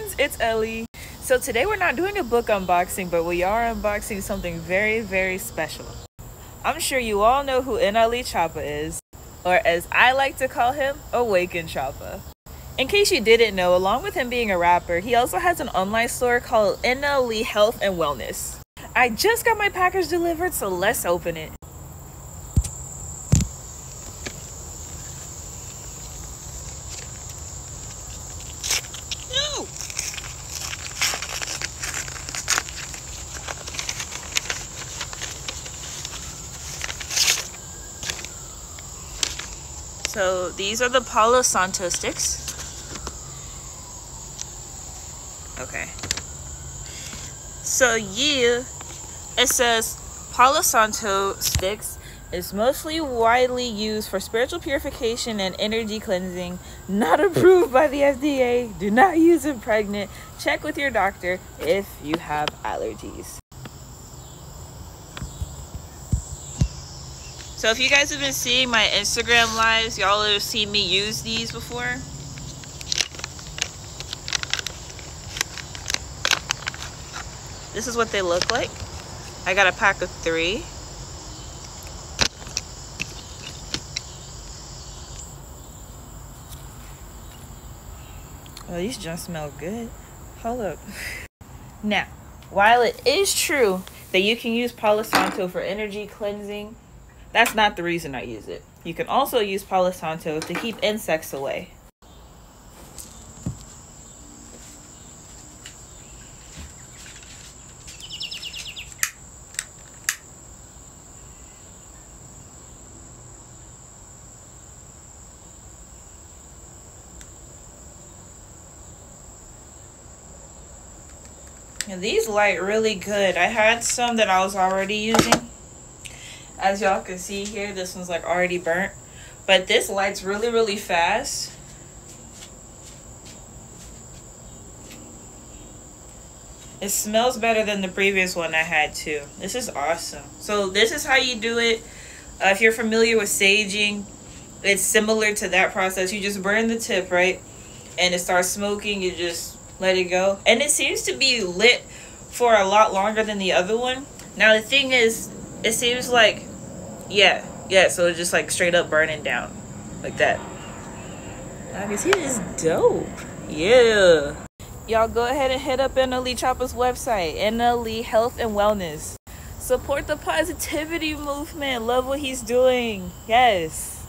friends, it's Ellie. So today we're not doing a book unboxing, but we are unboxing something very, very special. I'm sure you all know who NLE Choppa is, or as I like to call him, Awaken Choppa. In case you didn't know, along with him being a rapper, he also has an online store called NLE Health and Wellness. I just got my package delivered, so let's open it. So these are the Palo Santo sticks. Okay. So yeah, it says Palo Santo sticks is mostly widely used for spiritual purification and energy cleansing. Not approved by the FDA. Do not use it pregnant. Check with your doctor if you have allergies. So if you guys have been seeing my Instagram lives, y'all have seen me use these before. This is what they look like. I got a pack of three. Oh, these just smell good. Hold up. Now, while it is true that you can use Palo Santo for energy cleansing that's not the reason I use it. You can also use Palo Santo to keep insects away. these light really good. I had some that I was already using as y'all can see here this one's like already burnt. But this lights really really fast. It smells better than the previous one I had too. This is awesome. So this is how you do it. Uh, if you're familiar with saging it's similar to that process. You just burn the tip right? And it starts smoking. You just let it go. And it seems to be lit for a lot longer than the other one. Now the thing is it seems like yeah, yeah. So it's just like straight up burning down, like that. I can see this dope. Yeah. Y'all go ahead and hit up NLE Choppa's website, NLE Health and Wellness. Support the positivity movement. Love what he's doing. Yes.